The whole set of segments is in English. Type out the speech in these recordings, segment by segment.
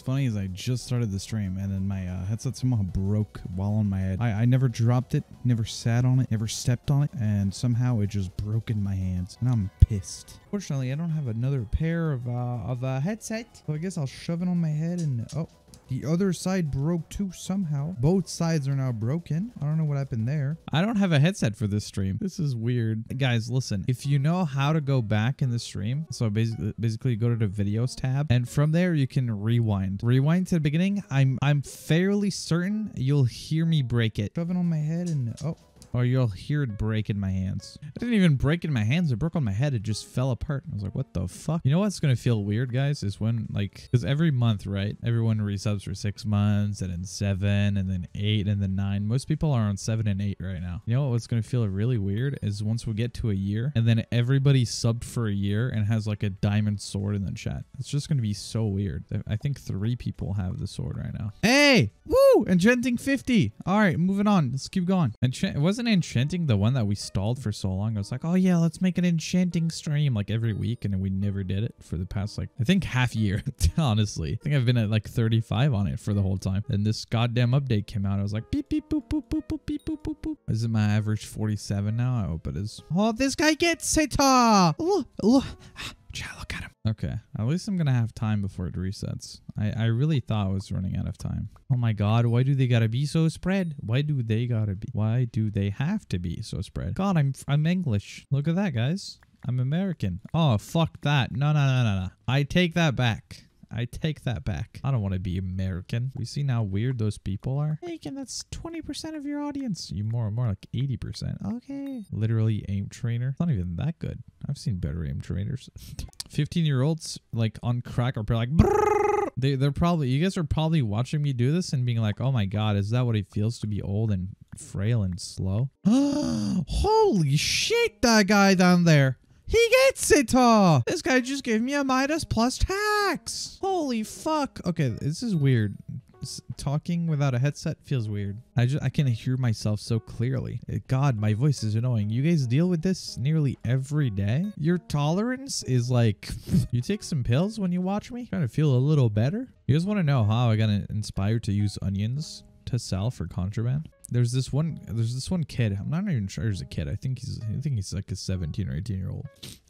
what's funny is I just started the stream and then my uh, headset somehow broke while on my head. I, I never dropped it, never sat on it, never stepped on it, and somehow it just broke in my hands. And I'm pissed. Fortunately, I don't have another pair of uh, of a headset. So I guess I'll shove it on my head and oh. The other side broke too somehow. Both sides are now broken. I don't know what happened there. I don't have a headset for this stream. This is weird. Guys, listen. If you know how to go back in the stream, so basically, basically go to the videos tab, and from there you can rewind. Rewind to the beginning. I'm I'm fairly certain you'll hear me break it. Shove it on my head and oh. Oh, or you'll hear it break in my hands. It didn't even break in my hands. It broke on my head. It just fell apart. I was like, what the fuck? You know what's going to feel weird, guys? Is when, like, because every month, right? Everyone resubs for six months and then seven and then eight and then nine. Most people are on seven and eight right now. You know what's going to feel really weird is once we get to a year and then everybody subbed for a year and has like a diamond sword in the chat. It's just going to be so weird. I think three people have the sword right now. Hey! Woo! Enchanting 50. All right, moving on. Let's keep going. Enchant wasn't enchanting the one that we stalled for so long. I was like, oh yeah, let's make an enchanting stream like every week. And we never did it for the past like, I think half year, honestly. I think I've been at like 35 on it for the whole time. And this goddamn update came out. I was like, beep, beep, boop, boop, boop, boop, beep, boop, boop, boop. Is it my average 47 now? I hope it is. Oh, this guy gets it. Uh, look, Chat, look at him. Okay, at least I'm gonna have time before it resets. I, I really thought I was running out of time. Oh my god, why do they gotta be so spread? Why do they gotta be? Why do they have to be so spread? God, I'm I'm English. Look at that, guys. I'm American. Oh, fuck that. No, no, no, no, no. I take that back. I take that back. I don't want to be American. We see how weird those people are. Hey, that's 20% of your audience. You more, more like 80%. Okay. Literally aim trainer. Not even that good. I've seen better aim trainers. 15 year olds like on crack are like, they, they're probably, you guys are probably watching me do this and being like, oh my God, is that what it feels to be old and frail and slow? Holy shit, that guy down there. He gets it all. This guy just gave me a Midas plus tax. Holy fuck. Okay, this is weird. talking without a headset feels weird. I just I can hear myself so clearly. Eh, God, my voice is annoying. You guys deal with this nearly every day. Your tolerance is like you take some pills when you watch me. Trying to feel a little better. You guys want to know how I got inspired to use onions to sell for contraband? there's this one there's this one kid i'm not even sure he's a kid i think he's i think he's like a 17 or 18 year old.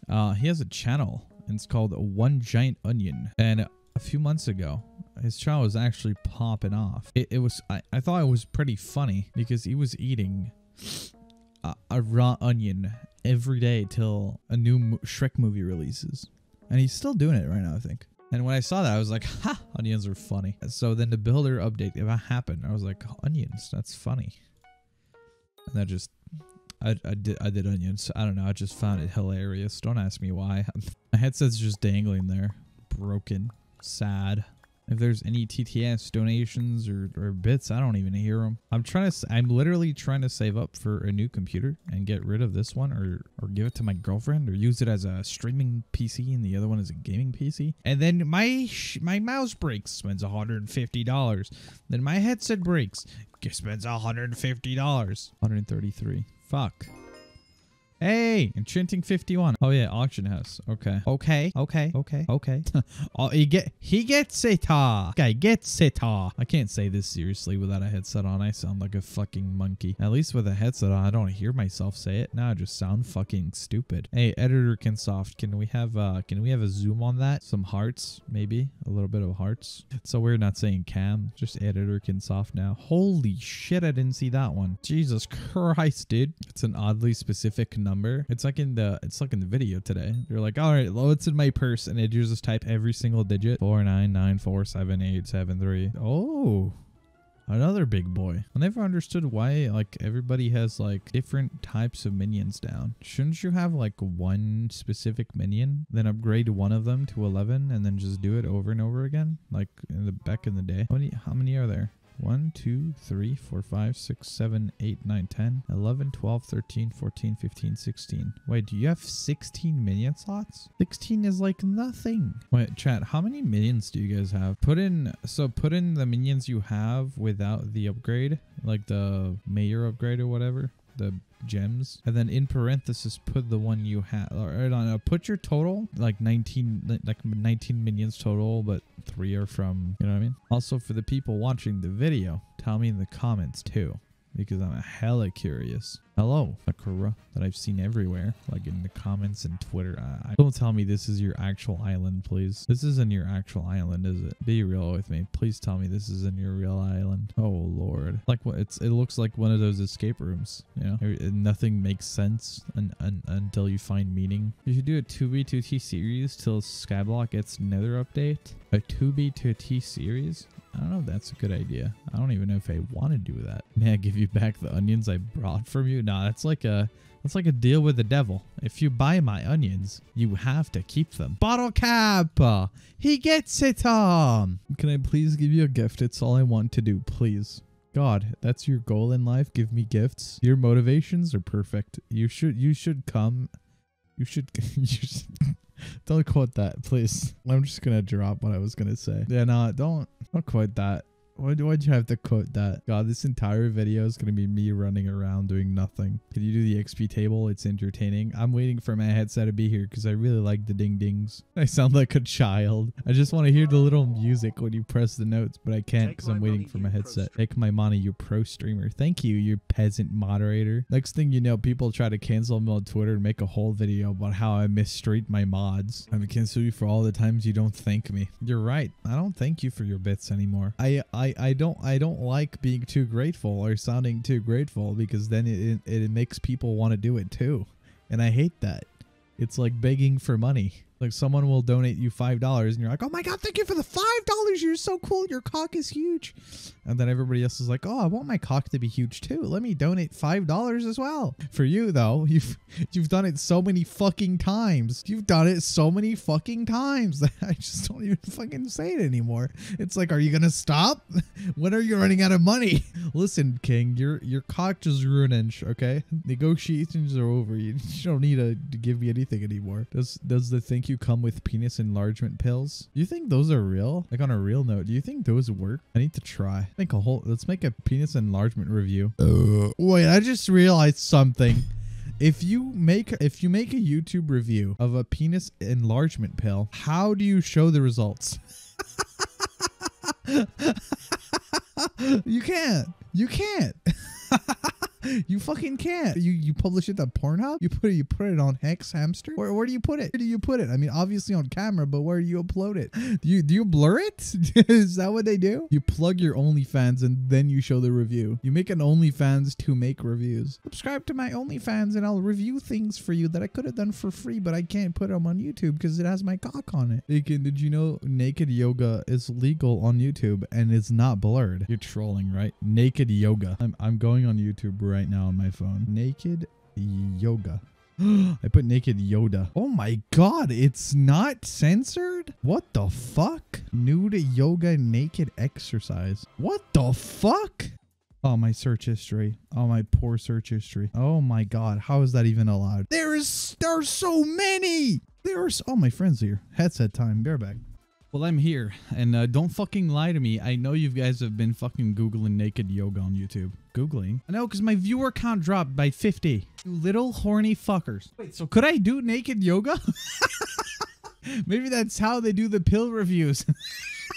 Uh he has a channel and it's called one giant onion and a few months ago his channel was actually popping off. It, it was I, I thought it was pretty funny because he was eating a, a raw onion every day till a new shrek movie releases. And he's still doing it right now i think and when I saw that, I was like, ha, onions are funny. So then the builder update, happened, I was like, onions, that's funny. And that just, I, I, did, I did onions. I don't know. I just found it hilarious. Don't ask me why. My headset's just dangling there. Broken. Sad. If there's any TTS donations or, or bits, I don't even hear them. I'm trying to, I'm literally trying to save up for a new computer and get rid of this one or, or give it to my girlfriend or use it as a streaming PC and the other one is a gaming PC. And then my, my mouse breaks, spends $150. Then my headset breaks, spends $150. 133. Fuck. Hey, enchanting 51. Oh yeah, auction house. Okay. Okay. Okay. Okay. Okay. oh, he get he gets it. Ah. Guy gets it. Ah. I can't say this seriously without a headset on. I sound like a fucking monkey. At least with a headset on, I don't hear myself say it. Now I just sound fucking stupid. Hey, editor can soft. Can we have uh can we have a zoom on that? Some hearts, maybe? A little bit of hearts. So we're not saying cam, just editor can soft now. Holy shit, I didn't see that one. Jesus Christ, dude. It's an oddly specific number number. It's like in the it's like in the video today. You're like, all right, what's in my purse? And it just type every single digit. Four nine nine four seven eight seven three. Oh. Another big boy. I never understood why like everybody has like different types of minions down. Shouldn't you have like one specific minion, then upgrade one of them to 11 and then just do it over and over again? Like in the back in the day. How many, how many are there? 1, 2, 3, 4, 5, 6, 7, 8, 9, 10, 11, 12, 13, 14, 15, 16. Wait, do you have 16 minion slots? 16 is like nothing. Wait, chat, how many minions do you guys have? Put in, so put in the minions you have without the upgrade, like the mayor upgrade or whatever the gems, and then in parenthesis put the one you have. Or, no, no, put your total like 19 like 19 minions total, but three are from you know what I mean. Also for the people watching the video, tell me in the comments too because I'm a hella curious. Hello, Sakura, that I've seen everywhere, like in the comments and Twitter. Uh, don't tell me this is your actual island, please. This isn't your actual island, is it? Be real with me. Please tell me this isn't your real island. Oh lord, like what? It's it looks like one of those escape rooms. You know, nothing makes sense un, un, until you find meaning. You should do a 2B2T series till Skyblock gets another update. A 2B2T series? I don't know if that's a good idea. I don't even know if I want to do that. May I give you back the onions I brought from you? Nah, that's like a that's like a deal with the devil. If you buy my onions, you have to keep them. Bottle cap! He gets it, um! Can I please give you a gift? It's all I want to do, please. God, that's your goal in life? Give me gifts? Your motivations are perfect. You should you should come. You should you should don't quote that, please. I'm just gonna drop what I was gonna say. Yeah, no, don't don't quote that. Why do you have to quote that? God, this entire video is going to be me running around doing nothing. Can you do the XP table? It's entertaining. I'm waiting for my headset to be here because I really like the ding dings. I sound like a child. I just want to hear the little music when you press the notes, but I can't because I'm waiting for my headset. Take my money, you pro streamer. Thank you, you peasant moderator. Next thing you know, people try to cancel me on Twitter and make a whole video about how I mistreat my mods. I'm gonna cancel you for all the times you don't thank me. You're right. I don't thank you for your bits anymore. I, I I, don't I don't like being too grateful or sounding too grateful because then it, it, it makes people want to do it too. And I hate that. It's like begging for money. Like someone will donate you five dollars, and you're like, "Oh my god, thank you for the five dollars! You're so cool. Your cock is huge." And then everybody else is like, "Oh, I want my cock to be huge too. Let me donate five dollars as well." For you though, you've you've done it so many fucking times. You've done it so many fucking times that I just don't even fucking say it anymore. It's like, are you gonna stop? when are you running out of money? Listen, King, your your cock just ruined. Inch, okay, negotiations are over. You, you don't need to, give me anything anymore. Does does the thank you come with penis enlargement pills? Do you think those are real? Like on a real note, do you think those work? I need to try. Make a whole, let's make a penis enlargement review. Uh, wait, I just realized something. If you make if you make a YouTube review of a penis enlargement pill, how do you show the results? you can't. You can't. you fucking can't. You you publish it on Pornhub? You put it you put it on xHamster? Where, where do you put it? Where do you put it? I mean, obviously on camera, but where do you upload it? Do you do you blur it? Is that what they do? You plug your OnlyFans and then you show the review. You make an OnlyFans to make reviews. Subscribe to my OnlyFans and I'll review things for you that I could have done for free, but I can't put them on YouTube because it has my cock on it. Aiken, did you know naked yoga is legal on YouTube and it's not blurred? You're trolling, right? Naked yoga. I'm I'm going on YouTube right now on my phone. Naked yoga. I put naked Yoda. Oh my god, it's not censored? What the fuck? Nude yoga naked exercise. What the fuck? Oh, my search history. Oh, my poor search history. Oh my god, how is that even allowed? There is, there are so many! There's, oh, my friend's here. Headset time, bareback. Well, I'm here, and uh, don't fucking lie to me. I know you guys have been fucking Googling naked yoga on YouTube. Googling? I know, because my viewer count dropped by 50. You little horny fuckers. Wait, so could I do naked yoga? Maybe that's how they do the pill reviews.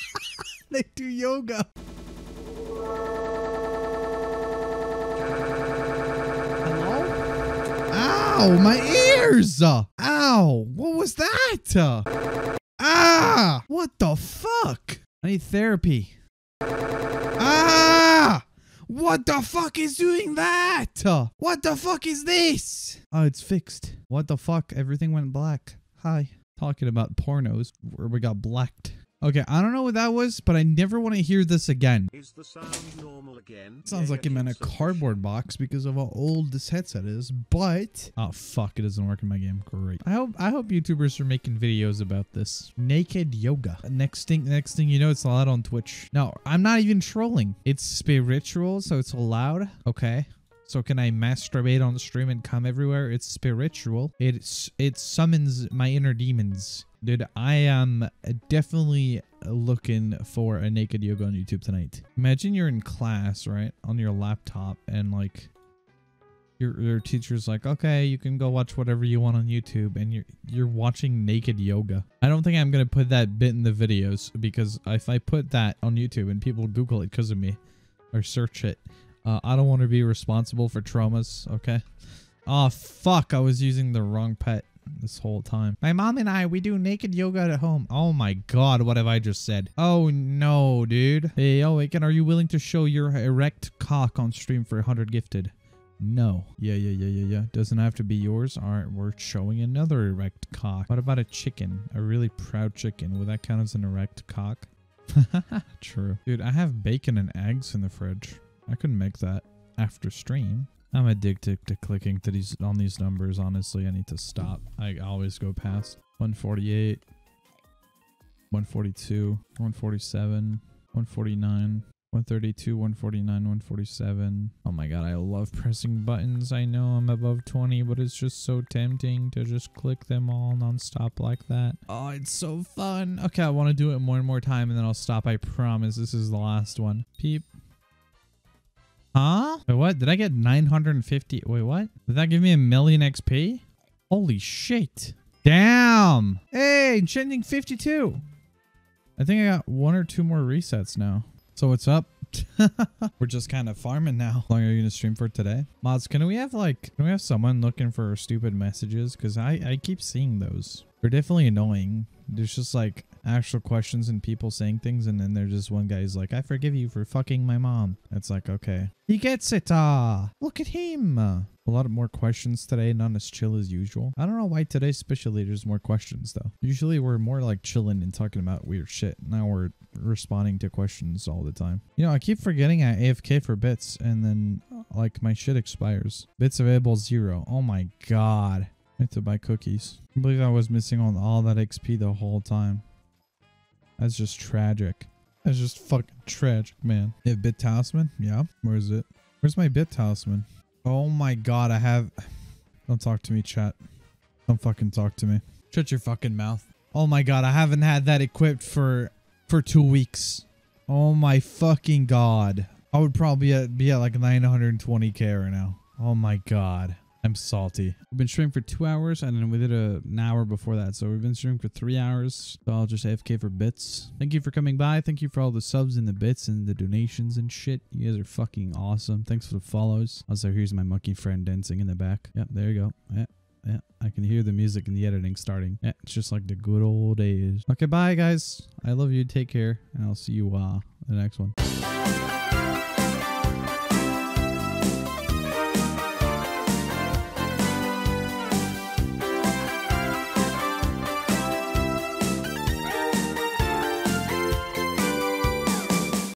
they do yoga. Hello? Ow, my ears! Ow, what was that? What the fuck? I need therapy. Ah! What the fuck is doing that? What the fuck is this? Oh, it's fixed. What the fuck? Everything went black. Hi. Talking about pornos where we got blacked. Okay, I don't know what that was, but I never want to hear this again. Is the sound normal again? Sounds like I'm in a cardboard box because of how old this headset is, but oh fuck, it doesn't work in my game. Great. I hope I hope YouTubers are making videos about this. Naked yoga. Next thing next thing you know, it's allowed on Twitch. No, I'm not even trolling. It's spiritual, so it's allowed. Okay. So can I masturbate on stream and come everywhere? It's spiritual. It it summons my inner demons. Dude, I am definitely looking for a naked yoga on YouTube tonight. Imagine you're in class, right? On your laptop and like Your, your teacher's like, okay, you can go watch whatever you want on YouTube, and you're you're watching naked yoga. I don't think I'm gonna put that bit in the videos because if I put that on YouTube and people Google it because of me, or search it, uh, I don't want to be responsible for traumas. Okay. Oh fuck! I was using the wrong pet this whole time. My mom and I, we do naked yoga at home. Oh my god, what have I just said? Oh no, dude. Hey, Awaken, are you willing to show your erect cock on stream for 100 gifted? No. Yeah, yeah, yeah, yeah, yeah. Doesn't have to be yours. All right, we're showing another erect cock. What about a chicken? A really proud chicken. Would that count as an erect cock? True. Dude, I have bacon and eggs in the fridge. I couldn't make that after stream. I'm addicted to clicking to these on these numbers. Honestly, I need to stop. I always go past 148, 142, 147, 149, 132, 149, 147. Oh my god, I love pressing buttons. I know I'm above 20, but it's just so tempting to just click them all nonstop like that. Oh, it's so fun. Okay, I want to do it more and more time and then I'll stop. I promise this is the last one. Peep. Huh? Wait, what? Did I get 950? Wait, what? Did that give me a million XP? Holy shit. Damn. Hey, enchanting 52. I think I got one or two more resets now. So what's up? We're just kind of farming now. How long are you gonna stream for today? Mods, can we have like, can we have someone looking for stupid messages? Because I, I keep seeing those. They're definitely annoying. There's just like actual questions and people saying things and then there's just one guy who's like, I forgive you for fucking my mom. It's like, okay. He gets it. Ah, look at him. A lot of more questions today, not as chill as usual. I don't know why today especially there's more questions though. Usually we're more like chilling and talking about weird shit. Now we're responding to questions all the time. You know, I keep forgetting I AFK for bits and then like my shit expires. Bits available zero. Oh my god. I have to buy cookies. I believe I was missing on all that XP the whole time. That's just tragic. That's just fucking tragic, man. You bit talisman? Yeah. Where is it? Where's my bit talisman? Oh my god, I have... Don't talk to me, chat. Don't fucking talk to me. Shut your fucking mouth. Oh my god, I haven't had that equipped for for two weeks. Oh my fucking god. I would probably be at, be at like 920k right now. Oh my god. I'm salty. We've been streaming for two hours and then we did a, an hour before that. So we've been streaming for three hours. So I'll just AFK for bits. Thank you for coming by. Thank you for all the subs and the bits and the donations and shit. You guys are fucking awesome. Thanks for the follows. Also, here's my monkey friend dancing in the back. Yep, there you go. Yeah. Yeah, I can hear the music and the editing starting. Yeah, it's just like the good old days. Okay, bye guys. I love you. Take care. And I'll see you uh the next one.